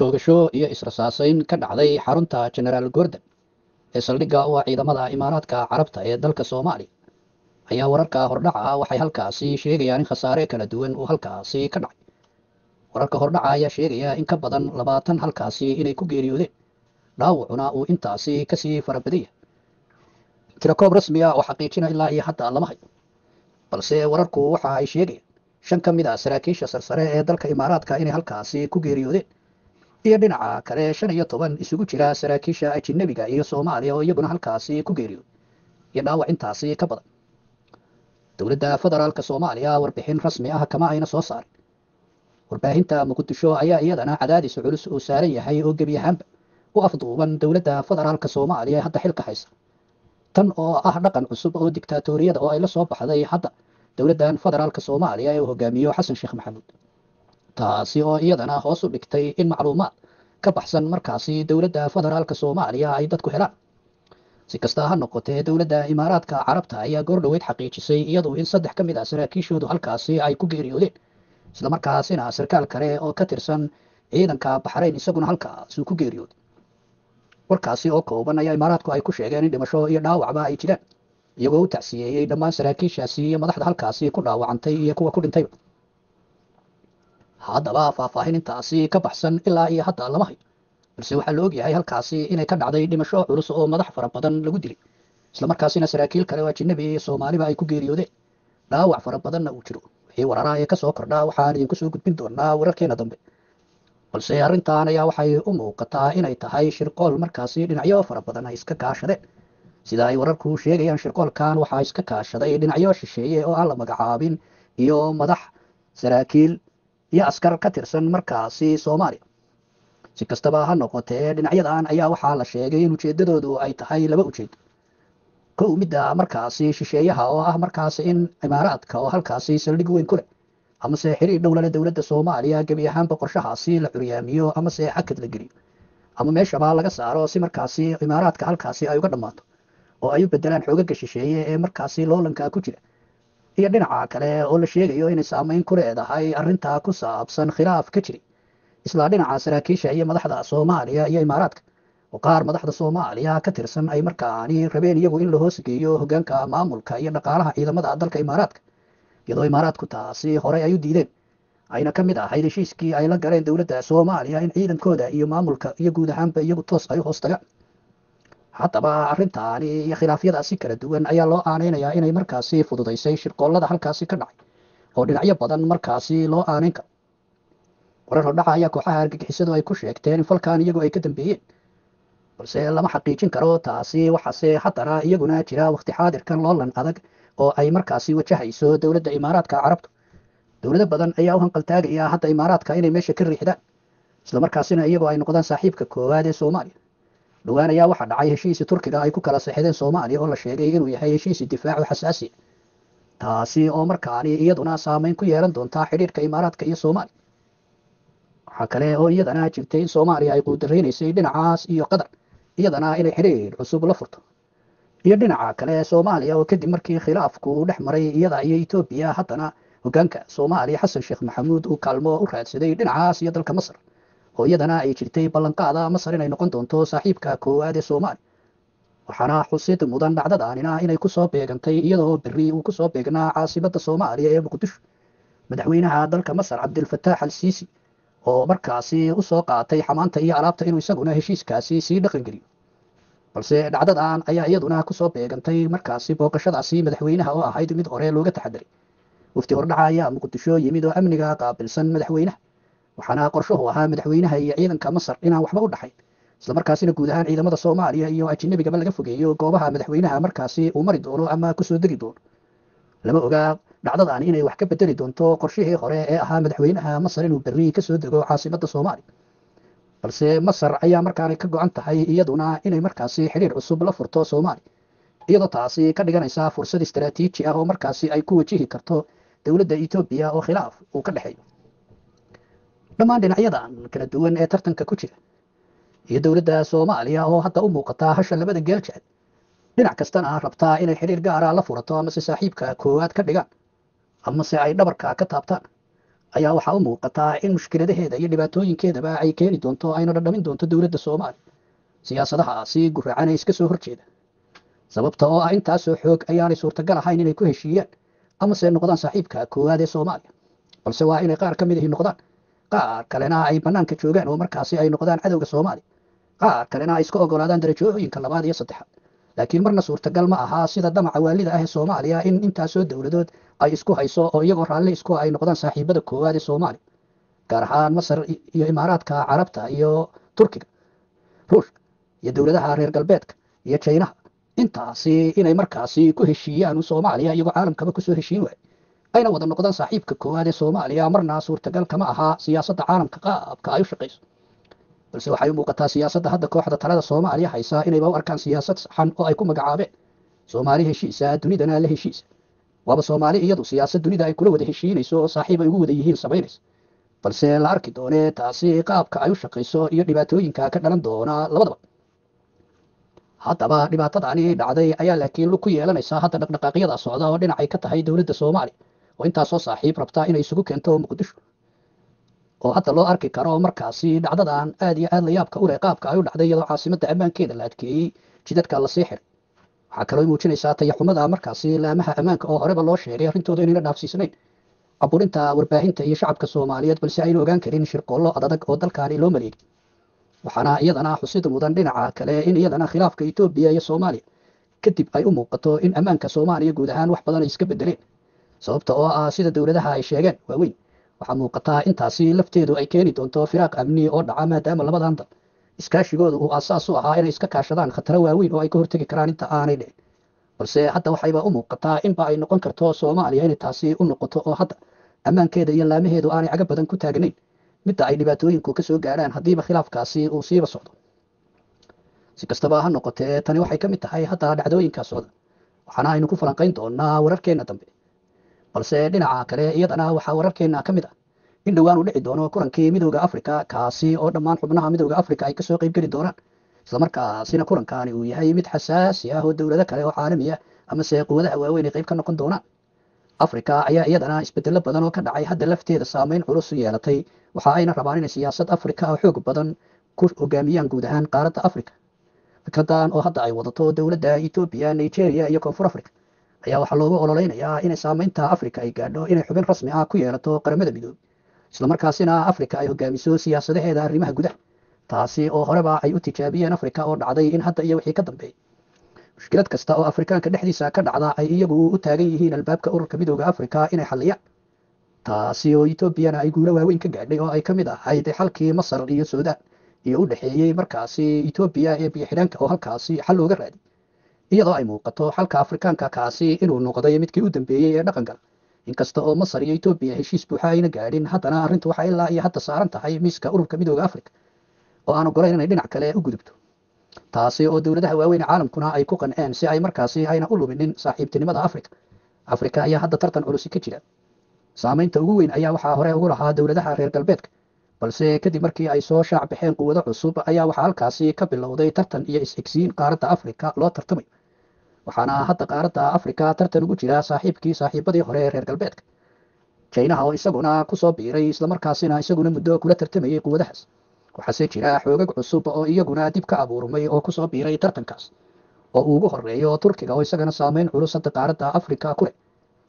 toogasho iyo israsaasayn ka dhacday xarunta genaraal gordon ee saldhigga u ah ciidamada imaaraadka carabta ee dalka soomaaliya ayaa wararka hordhaca ah waxay halkaasi sheegayaan in khasaare kala duwan uu halkaasi ka dhacay. Wararka hordhaca ayaa sheegaya in ka badan labaatan halkaasi inay ku geeriyoodeen dhaawacuna uu intaasi ka sii farabadanya tirakoob rasmi ah oo xaqiijina ilaa iyo hadda lama hayo balse wararku waxa ay sheegayaan shan ka mid a saraakiisha sarsare ee dalka imaaraadka inay halkaasi ku geeriyoodeen iyo dhinaca kale shan iyo toban isugu jira saraakiisha ajinabiga iyo soomaaliya oo iyaguna halkaasi ku geeriyooday iyo dhaawac intaasi ka badan. Dowladda federaalka soomaaliya warbixin rasmi ah kama ayna soo saarin. Warbaahinta muqdisho ayaa iyadana cadaadis culus uu saaran yahay oo gebi ahaanba u afduuban dowladda federaalka soomaaliya hadda xilka haysa tan oo ah dhaqan cusub oo diktaatoriyada oo ay la soo baxday hadda dowladdan federaalka soomaaliya ee uu hogaamiyo xasan sheekh maxamuud taasi oo iyadana hoos u dhigtay in macluumaad ka baxsan markaasi dowladda federaalka soomaaliya ay dadku helaan. Si kasta ha noqotee dowladda imaaraadka carabta ayaa goordhoweyd xaqiijisay iyadu in saddex ka mid ah saraakiishoodu halkaasi ay ku geeriyoodeen islamarkaasina sarkaal kale oo ka tirsan ciidanka baxrayn isaguna halkaasuu ku geeriyooday. Warkaasi oo kooban ayaa imaaraadku ay ku sheegeen in dhimasho iyo dhaawacba ay jiraan iyagoo u tacsiyeeyey dhammaan saraakiishaasi iyo madaxda halkaasi ku dhaawacantay iyo kuwa ku dhintayba haddaba faahfaahin intaasi ka baxsan ilaa iyo hadda lama hayo balse waxaa la ogyahay halkaasi inay ka dhacday dhimasho culus oo madax fara badan lagu dilay. Islamarkaasina saraakiil kale oo ajinabi iyo soomaaliba ay ku geeriyoodeen. Dhaawac fara badanna uu jiro. Wixii wararaha ee ka soo kordhaa waxaan idinku soo gudbin doonaa wararkeena dambe. Balse arrintan ayaa waxay u muuqataa inay tahay shirqool markaasi dhinacyo fara badan ay iska kaashadeen. Sida ay wararku sheegayaan shirqoolkan waxaa iska kaashaday dhinacyo shisheeye oo aan la magacaabin iyo madax saraakiil iyo askar ka tirsan markaasi soomaaliya si kastaba ha noqotee dhinacyadan ayaa waxaa la sheegay in ujeedadoodu ay tahay laba ujeedo kow midda markaasi shisheeyaha oo ah markaasi in imaaraadka oo halkaasi saldhig weyn ku leh amase xiriir dhow lale dowladda soomaaliya gebi ahaanba qorshahaasi la curyaamiyo amase xakad la geliyo. Ama meeshaba laga saaro si markaasi imaaraadka halkaasi ay uga dhammaato oo ay u bedelaan xoogaga shisheeye ee markaasi loolanka ku jira iyo dhinaca kale oo la sheegayo inay saameyn ku leedahay arrintaa ku saabsan khilaaf ka jiri isla dhinaca saraakiisha iyo madaxda soomaaliya iyo imaaraadka. Oo qaar madaxda soomaaliya ka tirsan ay markaani rabeen iyagu in la hoosgeeyo hogaanka maamulka iyo dhaqaalaha ciidamada dalka imaaraadka iyadoo imaaraadku taasi horey ay u diideen. Ayna ka mid ahayd heshiiskii ay la galeen dowladda soomaaliya in ciidankooda iyo maamulka iyo guud ahaanba iyagu toos ay u hoos tagaan haddaba arrintaani iyo khilaafyadaasi kala duwan ayaa loo aaneynayaa inay markaasi fududaysay shirqoollada halkaasi ka dhacay oo dhinacyo badan markaasi loo aaneyn karo. Warar hordhaca ayaa kooxaha argagixisadu ay ku sheegteen in falkan iyagu ay ka dambeeyeen balse lama xaqiijin karo taasi waxaase haddana iyaguna jira waqti xaadirkan loolan adag oo ay markaasi wajahayso dowladda imaaraadka carabtu. Dowlado badan ayaa u hanqaltaagaya hadda imaaraadka inay meesha ka riixdaan islamarkaasina iyagoo ay noqdaan saaxiibka koowaad ee soomaaliya dhowaan ayaa waxaa dhacay heshiisi turkiga ay ku kala seexdeen soomaaliya oo la sheegay inuu yahay heshiisi difaacu xasaasi. Taasi oo markaani iyaduna saameyn ku yeelan doontaa xidhiirka imaaraadka iyo soomaaliya waxaa kale oo iyadana jirtay in soomaaliya ay quudareynaysay dhinacaas iyo qatar iyadana inay xidhiir cusub la furto. Iyo dhinaca kale soomaaliya oo kadib markii khilaafku uu dhex maray iyada iyo etoobiya haddana hogaanka soomaaliya xasan sheekh maxamuud uu kaalmo u raadsaday dhinacaas iyo dalka masar oo iyadana ay jirtay ballanqaada masar inay noqon doonto saaxiibka koowaad ee soomaaliya waxaana xusid mudan dhacdadaanina inay ku soo beegantay iyadoo berri uu ku soo beegnaa caasimada soomaaliya ee muqdisho. Madaxweynaha dalka masar cabdilfataax al siisi oo markaasi u soo qaatay xamaanta iyo alaabta inuu isaguna heshiiskaasi sii dhaqan geliyo. Balse dhacdadan ayaa iyaduna ku soo beegantay markaasi booqashadaasi madaxweynaha oo ahayd mid hore looga taxadiray wafti hordhaca ayaa muqdisho yimid oo amniga qaabilsan madaxweynaha waxaana qorshuhu ahaa madaxweynaha iyo ciidanka masar inaan waxba u dhaxayn islamarkaasina guud ahaan ciidamada soomaaliya iyo ajinabigaba laga fogeeyo goobaha madaxweynaha markaasi uu mari doono ama ku soo degi doono. Lama ogaa dhacdadan inay wax ka bedeli doonto qorshihii hore ee ahaa madaxweynaha masar inuu berri ka soo dego caasimada soomaaliya balse masar ayaa markaana ka go-an tahay iyaduna inay markaasi xidhiir cusub la furto soomaaliya iyadoo taasi ka dhiganaysa fursad istaraatiiji ah oo markaasi ay ku wajihi karto dowladda etoobiya oo khilaaf uu ka dhexeeyo dhammaan dhinacyadan kala duwan ee tartanka ku jira iyo dowladda soomaaliya oo hadda u muuqataa hasha labada geel jecel dhinac kastana rabtaa inay xidhiir gaara la furato amase saaxiibka koowaad ka dhigaan amase ay dhabarka ka taabtaan ayaa waxaa u muuqataa in mushkiladaheeda iyo dhibaatooyinkeedaba ay keeni doonto ayna dhadhamin doonto dowladda soomaaliya siyaasadahaasi guracanay iska soo horjeeda sababta oo ah intaasoo xoog ayaanay suurtagal ahayn inay ku heshiiyaan amase noqdaan saaxiibka koowaad ee soomaaliya balse waa inay qaar ka mid ahi noqdaan qaar kalena ay bannaanka joogaan oo markaasi ay noqdaan cadowga soomaaliya qaar kalena ay iska ogolaadaan darajooyinka labaad iyo saddexaad. Laakiin marna suurtagal ma aha sida damaca waalida ah ee soomaaliya in intaasoo dowladood ay isku hayso oo iyagoo raalli isku ay noqdaan saaxiibada koowaad ee soomaaliya gaar ahaan masar iyo imaaraadka carabta iyo turkiga. Ruushka iyo dowladaha reer galbeedka iyo jaynaha intaasi inay markaasi ku heshiiyaan soomaaliya iyagoo caalamkaba ku soo heshiin waay ayna wada noqdaan saaxiibka koowaad ee soomaaliya marna suurtagal kama aha siyaasadda caalamka qaabka ay u shaqayso balse waxay u muuqataa siyaasadda hadda kooxda talada soomaaliya haysa inayba u arkaan siyaasad saxan oo ay ku magacaabeen. Soomaali heshiisa dunidana la heshiisa. Waaba soomaali iyadu siyaasad dunida ay kula wada heshiinayso oo saaxiib ay ugu wada yihiin samaynaysa balse la arki doonee taasi qaabka ay u shaqayso iyo dhibaatooyinka ka dhalan doona labadaba. Haddaba dhibaatadani dhacday ayaa laakiin lug ku yeelanaysaa hadda dhaqdhaqaaqyada socda oo dhinacay ka tahay dowladda soomaaliya oo intaasoo saaxiib rabta inay isugu keento muqdisho. Oo hadda loo arki karo markaasi dhacdadan aad iyo aad la yaabka u leh qaabka ay u dhacday iyadoo caasimadda ammaankeeda la adkeeyey jidadka la sii xiray waxaa kaloo muujinaysaa tayaxumada markaasi laamaha ammaanka oo horeba loo sheegay arrintooda inayna dhaafsiisnayn abuurinta warbaahinta iyo shacabka soomaaliyeed balse aynu ogaan karin shirqoollo adadag oo dalkaani loo maleegay waxaana iyadana xusid mudan dhinaca kale in iyadana khilaafka etoobiya iyo soomaaliya kadib ay u muuqato in ammaanka soomaaliya guud ahaan wax badan ay iska bedeleen sababta oo ah sida dowladaha ay sheegeen waaweyn waxaa muuqataa intaasi lafteedu ay keeni doonto firaaq amni oo dhaca maadaama labadan dal iskaashigooda uu aasaas u ahaa inay iska kaashadaan khataro waaweyn oo ay ka hortegi karaan inta aanay dhicin. Balse hadda waxayba u muuqataa inba ay noqon karto soomaaliya inay taasi u noqoto oo hadda ammaankeeda iyo laamaheedu aanay caga badan ku taagnayn. Midda ay dhibaatooyinku ka soo gaadhaan haddiiba khilaafkaasi uu siiba socdo. Si kastaba ha noqotee tani waxay ka mid tahay hadda dhacdooyinka socda waxaana aynu ku falanqayn doonaa wararkeenna dambe balse dhinaca kale iyadana waxaa wararkeenna ka mid ah in dhowaan uu dhici doono kulankii midooda afrika kaasi oo dhammaan xubnaha midooda afrika ay ka soo qeyb geli doonaan. Islamarkaasina kulankani uu yahay mid xasaasi ah oo dowlado kale oo caalami ah amase quwadaha waaweyn ay qeyb ka noqon doonaan. Afrika ayaa iyadana isbedelo badan oo ka dhacay hadda lafteeda saameyn culus yeelatay. Waxa ayna rabaan inay siyaasad afrika oo xoog badan ku hogaamiyaan guud ahaan qaaradda afrika. Fikradan oo hadda ay wadato dowladda etoobiya nigeria iyo koonfur africa ayaa waxaa loogu ololeynayaa inay saameynta afrika ay gaadho inay xubin rasmi ah ku yeelato qaramada midoobey islamarkaasina afrika ay hogaamiso siyaasadaheeda arrimaha gudaha taasi oo horeba ay u tijaabiyeen afrika oo dhacday in hadda iyo wixii ka dambeeyay. Mushkilad kasta oo afrikaanka dhexdiisa ka dhacda ay iyagu u taagan yihiin albaabka ururka midooda afrika inay xalliyaan taasi oo etoobiyana ay guulo waaweyn ka gaadhay oo ay ka mid ahayd xalkii masar iyo suudaan iyo u dhexeeyey markaasi etoobiya ee biyoxidhaanka oo halkaasi xal looga raadiy iyadoo ay muuqato xalka afrikaanka kaasi inuu noqday midkii u dambeeyey ee dhaqan inkasta oo masar iyo etoobiya heshiis buuxa ayna gaadhin haddana arrintu waxay ilaa iyo hadda saaran tahay miiska ururka midooda afrika oo aan ogolayn inay dhinac kale u gudubto. Taasi oo dowladaha waaweyn caalamkuna ay ku qanceen si ay markaasi ayna u luminin saaxiibtinimada afrika. Afrika ayaa hadda tartan culusi ka jira. Saamaynta ugu weyn ayaa waxaa hore ugu lahaa dowladaha reer galbeedka balse kadib markii ay soo shaac baxeen quwado cusub ayaa waxaa halkaasi ka bilowday tartan iyo is-egsiin qaaradda afrika loo tartamayo waxaana hadda qaaradda afrika tartan ugu jira saaxiibkii saaxiibadii hore ee reer galbeedka. Jaynaha oo isaguna ku soo biiray islamarkaasina isaguna muddo kula tartamayey quwadahaas. Waxaase jira xoogag cusub oo iyaguna dib ka abuurmay oo ku soo biiray tartankaas. Oo uu ugu horeeyo turkiga oo isagana saameyn culus hadda qaaradda afrika ku leh.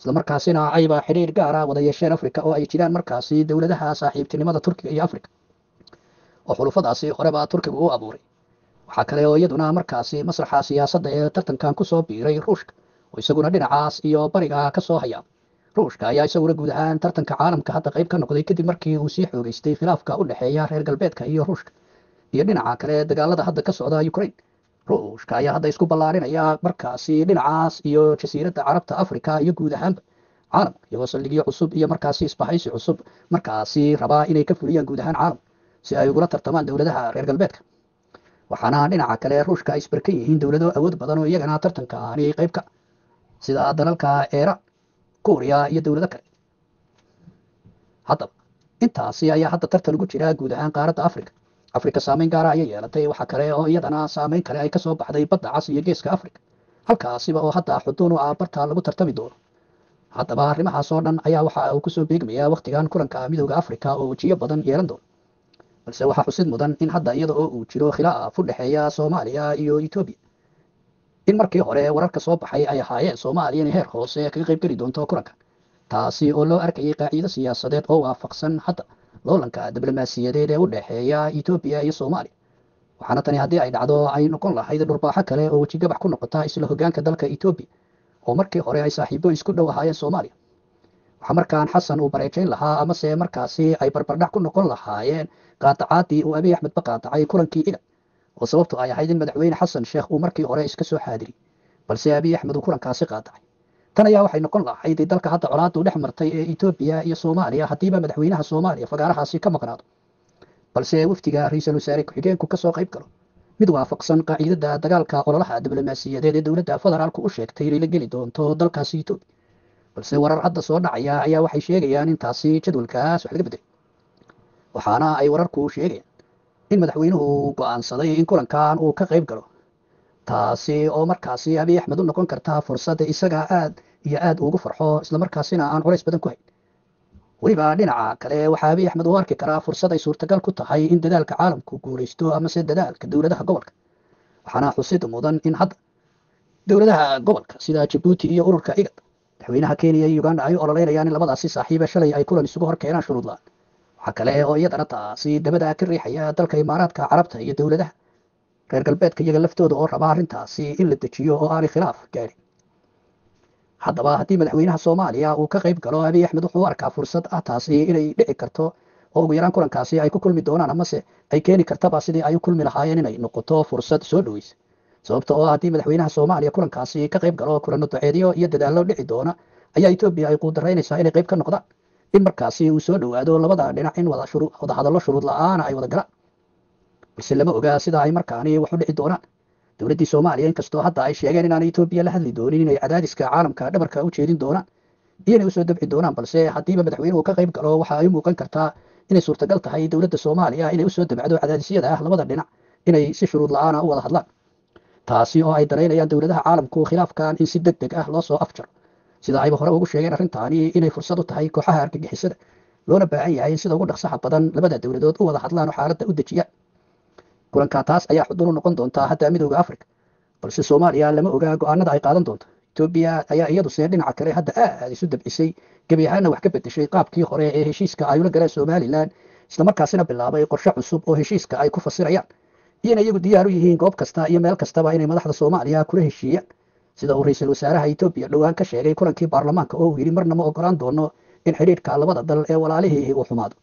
Islamarkaasina ayba xidhiir gaara wada yeesheen afrika oo ay jiraan markaasi dowladaha saaxiibtinimada turkiga iyo afrika. Oo xulufadaasi horeba turkiga u abuuray waxaa kale oo iyaduna markaasi masraxa siyaasadda ee tartankan ku soo biiray ruushka oo isaguna dhinacaas iyo bariga ka soo hayaa ruushka ayaa isaguna guud ahaan tartanka caalamka hadda qayb ka noqday kadib markii uu sii xoogeystay khilaafka u dhexeeya reer galbeedka iyo ruushka. Iyo dhinaca kale dagaalada hadda ka socda ukraine. Ruushka ayaa hadda isku ballaarinaya markaasi dhinacaas iyo jasiiradda carabta afrika iyo guud ahaanba. Caalamka iyagoo saldhigyo cusub iyo markaasi isbahaysi cusub markaasi rabaa inay ka fuliyaan guud ahaan caalamka si ay ugula tartamaan dowladaha reer galbeedka waxaana dhinaca kale ruushka ay isbarkan yihiin dowlado awood badan oo iyagana tartankaani qayb ka sida dalalka eeraan kuuriya iyo dowlado kale. Haddaba intaasi ayaa hadda tartan ugu jira guud ahaan qaaradda afrika. Afrika saameyn gaara ayay yeelatay waxaa kale oo iyadana saameyn kale ay ka soo baxday badda cas iyo geeska afrika. Halkaasiba oo hadda xuduun u ah barta lagu tartami doono. Haddaba arrimahaas oo dhan ayaa waxa uu ku soo beegmayaa wakhtigan kulanka midooda afrika oo wejiyo badan yeelan doono balse waxaa xusid mudan in hadda iyada oo uu jiro khilaaf u dhexeeya soomaaliya iyo etoobiya in markii hore wararka soo baxay ay ahaayeen soomaaliya inay heer hoose kaga qayb geli doonto kulanka. Taasi oo loo arkayay qaaciido siyaasadeed oo waafaqsan hadda loolanka diblomaasiyadeed ee u dhexeeya etoobiya iyo soomaaliya. Waxaana tani haddii ay dhacdo ay noqon lahayd dhurbaaxo kale oo wejigabax ku noqota isla hogaanka dalka etoobiya oo markii hore ay saaxiibo isku dhow ahaayeen soomaaliya waxaa markaan xasan uu bareejayn lahaa amase markaasi ay barbardhac ku noqon lahaayeen qaatacaadii uu abiy axmed ba qaatacay kulankii iga oo sababtu ay ahayd in madaxweyne xasan sheekh uu markii hore iska soo xaadiri balse abiy axmed uu kulankaasi qaatacay. Tan ayaa waxay noqon lahayd dalka hadda colaadu dhex martay ee etoobiya iyo soomaaliya haddiiba madaxweynaha soomaaliya fagaarahaasi ka maqnaado. Balse wafdiga ra'iisul wasaare ku-xigeenku ka soo qayb galo mid waafaqsan qaaciidada dagaalka ololaha diblomaasiyadeed ee dowladda federaalku u sheegtay inay la geli doonto dalkaasi etoobiya balse warar hadda soo dhacaya ayaa waxay sheegayaan in taasi jadwalkaas wax laga bedelay waxaana ay wararku sheegayaan in madaxweynuhu go'aansaday in kulankan uu ka qayb galo. Taasi oo markaasi abiy axmed u noqon karta fursad isaga aad iyo aad ugu farxo islamarkaasina aan culays badan ku hayn. Weliba dhinaca kale waxaa abiy axmed uu arki karaa fursad ay suurtagal ku tahay in dadaalka caalamku guulaysto amase dadaalka dowladaha gobolka. Waxaana xusid mudan in hadda dowladaha gobolka sida jabuuti iyo ururka igad madaxweynaha kenya iyo uganda ay ololeynayaan in labadaasi saaxiiba shalay ay kulan isugu hor keenaan shuruud la'aan waxaa kale oo iyadana taasi dabada ka riixaya dalka imaaraadka carabta iyo dowladaha. Reer galbeedka iyaga laftooda oo raba arrintaasi in la dejiyo oo aanay khilaaf gaadhin haddaba haddii madaxweynaha soomaaliya uu ka qayb galo abiy axmed wuxuu u arkaa fursad ah taasi inay dhici karto oo ugu yaraan kulankaasi ay ku kulmi doonaan amase ay keeni kartaba sidii ay u kulmi lahaayeen inay noqoto fursad soo dhoweysa sababta oo haddii madaxweynaha soomaaliya kulankaasi ka qayb galo kulano duceedyo iyo dadaallo dhici doona ayaa etoobiya ay quudaraynaysaa inay qayb ka noqdaan in markaasi uu soo dhowaado labada dhinac in wada hadallo shuruud la'aana ay wada galaan balse lama ogaa sida ay markaani wax u dhici doonaan dowladdii soomaaliya inkastoo hadda ay sheegeen inaanay etoobiya la hadli doonin inay cadaadiska caalamka dhabarka u jeedin doonaan iyo inay u soo dabci doonaan balse haddiiba madaxweynuhu ka qayb galo waxa ay u muuqan kartaa inay suurtagal tahay dowladda soomaaliya inay u soo dabcdo cadaadisyada ah labada dhinac inay si shuruud la'aana u wada hadlaan taasi oo ay danaynayaan dowladaha caalamku khilaafkan in si deg deg ah loo soo afjaro. Sida ayba hore ugu sheegeen arrintaani inay fursad u tahay kooxaha argagixisada loona baahan yahay in sida ugu dhaqsaha badan labada dowladood u wada hadlaan oo xaaladda u dejiyaan. Kulanka taas ayaa xudun u noqon doontaa hadda midooda africa balse soomaaliya lama ogaa go'aanada ay qaadan doonto. Etoobiya ayaa iyaduse dhinaca kale hadda aad isu dabcisay gebi ahaanna wax ka bedeshay qaabkii hore ee heshiiska ay ula galeen somalilan islamarkaasina bilaabay qorshe cusub oo heshiiska ay ku fasirayaan iyo in iyagu diyaar u yihiin goob kasta iyo meel kastaba inay madaxda soomaaliya kula heshiiyaan sida uu ra'iisul wasaaraha etoobiya dhowaan ka sheegay kulankii baarlamaanka oo uu yidhi marna ma ogolaan doono in xidhiidhka labada dal ee walaalihii uu xumaado.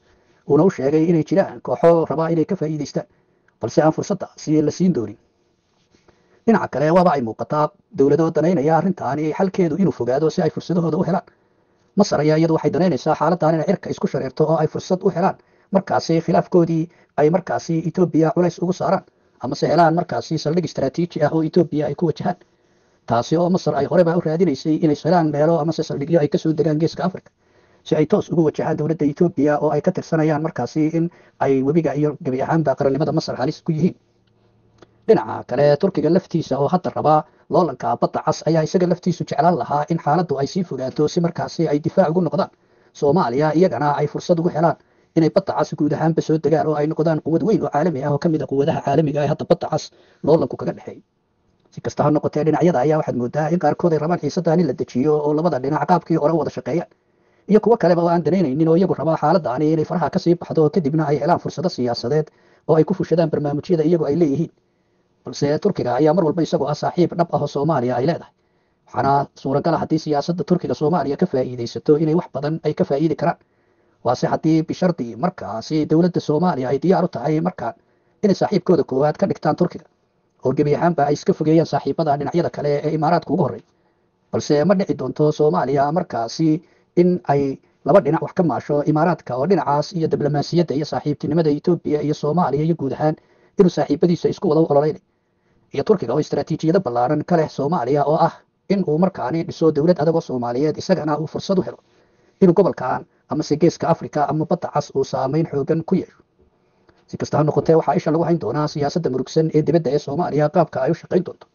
Uuna u sheegay inay jiraan kooxo rabaa inay ka faa'iidaystaan balse aan fursaddaasi la siin doonin. Dhinaca kale waaba ay muuqataa dowlado danaynaya arrintaani xalkeedu inuu fogaado si ay fursadahooda u helaan. Masar ayaa iyadu waxay danaynaysaa xaaladdan inay cirka isku shareerto oo ay fursad u helaan markaasi khilaafkoodii ay markaasi etoobiya culays ugu saaraan amase helaan markaasi saldhig istaraatiiji ah oo etoobiya ay ku wajahaan. Taasi oo masar ay horeba u raadinaysay inay helaan meelo amase saldhigyo ay ka soo degaan geeska africa si ay toos ugu wajahaan dowladda etoobiya oo ay ka tirsanayaan markaasi in ay webiga iyo gebi ahaanba qarannimada masar halis ku yihiin. Dhinaca kale turkiga laftiisa oo hadda rabaa loolanka badda cas ayaa isaga laftiisu jeclaan lahaa in xaaladdu ay sii fogaato si markaasi ay difaac ugu noqdaan. Soomaaliya iyagana ay fursad ugu helaan inay badda cas guud ahaanba soo degaan oo ay noqdaan quwad weyn oo caalami ah oo ka mid a quwadaha caalamiga ee hadda badda cas loolanku kaga dhexeeya si kasta ha noqotee dhinacyada ayaa waxaad moodaa in qaarkood ay rabaan xiisaddan in la dejiyo oo labada dhinac qaabkii hore wada shaqeeyaan iyo kuwo kaleba oo aan danaynaynin oo iyagu rabaa xaaladdaani inay faraha ka sii baxdo kadibna ay helaan fursado siyaasadeed oo ay ku fushadaan barnaamijyada iyagu ay leeyihiin. Balse turkiga ayaa mar walba isagoo ah saaxiib dhab ah oo soomaaliya ay leedahay. Waxaana suuragala haddii siyaasadda turkiga soomaaliya ka faa'iidaysato inay wax badan ay ka faa'iidi karaan waase haddii bishardi markaasi dowladda soomaaliya ay diyaar u tahay markaan inay saaxiibkooda koowaad ka dhigtaan turkiga oo gebi ahaanba ay iska fogeeyaan saaxiibada dhinacyada kale ee imaaraadka ugu horreeya balse ma dhici doonto soomaaliya markaasi in ay laba dhinac wax ka maasho imaaraadka oo dhinacaas iyo diblomaasiyadda iyo saaxiibtinimada etoobiya iyo soomaaliya iyo guud ahaan inuu saaxiibadiisa isku wada ololeynay iyo turkiga oo istaraatiijiyado ballaaran ka leh soomaaliya oo ah in uu markaani dhiso dowlad adag oo soomaaliyeed isagana uu fursad u helo inuu gobolkan amase geeska africa ama badda cas uu saameyn xoogan ku yeesho. Si kasta ha noqotee waxaa isha lagu hayn doonaa siyaasadda murugsan ee dibadda ee soomaaliya qaabka ay u shaqayn doonto